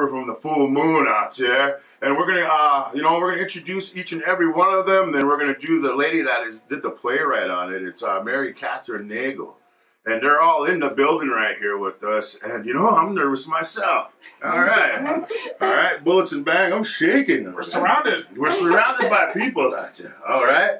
Cooper from the Full Moon out there, and we're gonna, uh, you know, we're gonna introduce each and every one of them. Then we're gonna do the lady that is did the playwright on it. It's uh, Mary Kathryn Nagle, and they're all in the building right here with us. And you know, I'm nervous myself. All right, all right, bullets and bang. I'm shaking. We're surrounded. We're surrounded by people out there. All right,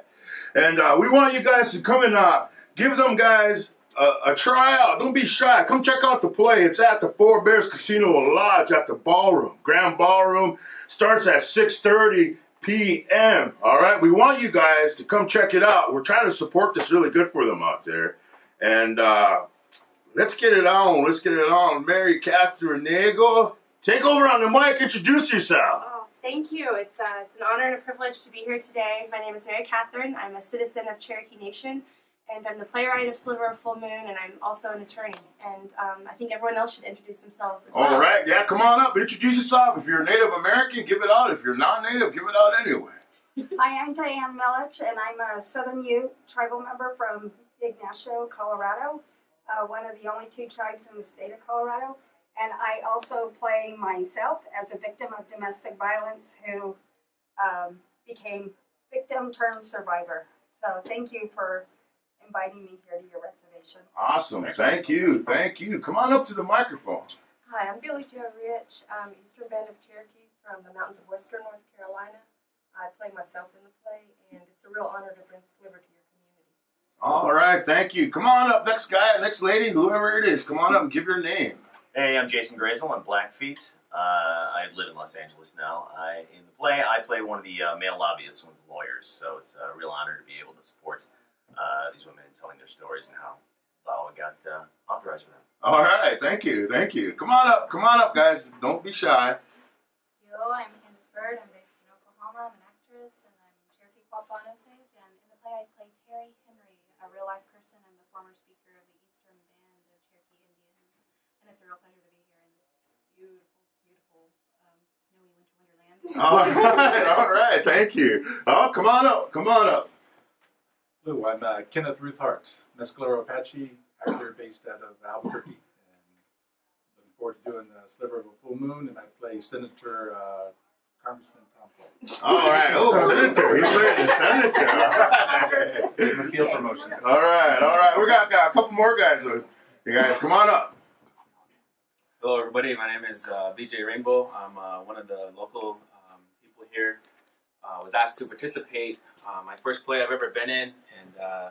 and uh, we want you guys to come and uh, give them guys a, a tryout. Don't be shy. Come check out the play. It's at the Four Bears Casino and Lodge at the ballroom. Grand Ballroom starts at 6:30 p.m. All right. We want you guys to come check it out. We're trying to support this really good for them out there. And uh, let's get it on. Let's get it on. Mary Kathryn Nagle, take over on the mic. Introduce yourself. Oh, thank you. It's, uh, it's an honor and a privilege to be here today. My name is Mary Kathryn. I'm a citizen of Cherokee Nation and I'm the playwright of Sliver of Full Moon, and I'm also an attorney. And um, I think everyone else should introduce themselves as well. All right, yeah, come on up, introduce yourself. If you're a Native American, give it out. If you're not Native, give it out anyway. Hi, I'm Diane Millich, and I'm a Southern Ute tribal member from Ignacio, Colorado, uh, one of the only two tribes in the state of Colorado. And I also play myself as a victim of domestic violence who um, became victim turned survivor. So thank you for inviting me here to your reservation. Awesome. Thank you. Thank you. Come on up to the microphone. Hi, I'm Billie Jo Rich, um, Eastern Band of Cherokee from the mountains of western North Carolina. I play myself in the play, and it's a real honor to bring Sliver to your community. All right. Thank you. Come on up. Next guy, next lady, whoever it is, come on up and give your name. Hey, I'm Jason Grasl. I'm Blackfeet. Uh, I live in Los Angeles now. I, in the play, I play one of the uh, male lobbyists, one of the lawyers. So it's a real honor to be able to support stories and how VAWA got uh, authorized for them. All right, thank you, thank you. Come on up, come on up, guys. Don't be shy. Yo, I'm Candice Byrd. I'm based in Oklahoma. I'm an actress, and I'm Cherokee Quapaw Osage. And in the play, I play Terri Henry, a real life person and the former speaker of the Eastern Band of Cherokee Indians. And it's a real pleasure to be here in this beautiful, beautiful, um, snowy winter wonderland. all right, all right, thank you. Oh, come on up, come on up. Hello, I'm uh, Kenneth Ruthardt, Mescalero Apache, actor based out of Albuquerque. And looking forward to doing the Sliver of a Full Moon, and I play Senator uh, Congressman Tom Cole. All right, oh, senator, he's playing the senator. All right. Field promotion. All right, all right. We got, got a couple more guys. though. You guys, come on up. Hello, everybody. My name is uh, BJ Rainbow. I'm uh, one of the local um, people here. Uh, was asked to participate. Uh, my first play I've ever been in, and uh,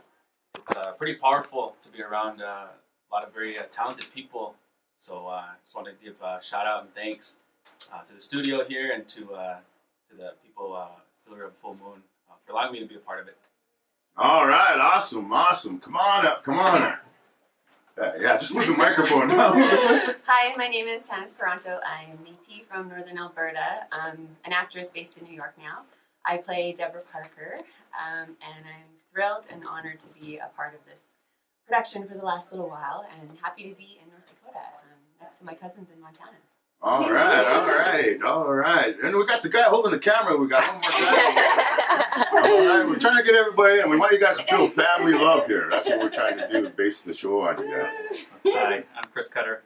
it's uh, pretty powerful to be around uh, a lot of very uh, talented people. So uh, I just want to give a shout out and thanks uh, to the studio here and to uh, to the people uh, Silver of Full Moon uh, for allowing me to be a part of it. All right, awesome, awesome. Come on up, come on up. Uh, yeah, just move the microphone now. Hi, my name is Tanis Parenteau. I'm Métis from Northern Alberta. I'm an actress based in New York now. I play Deborah Parker, um, and I'm thrilled and honored to be a part of this production for the last little while, and happy to be in North Dakota um, next to my cousins in Montana. All right, all right, all right. And we got the guy holding the camera. We got one more guy. all right, we're trying to get everybody in. We want you guys to feel family love here. That's what we're trying to do, base the show on you guys. Hi, I'm Chris Cutter.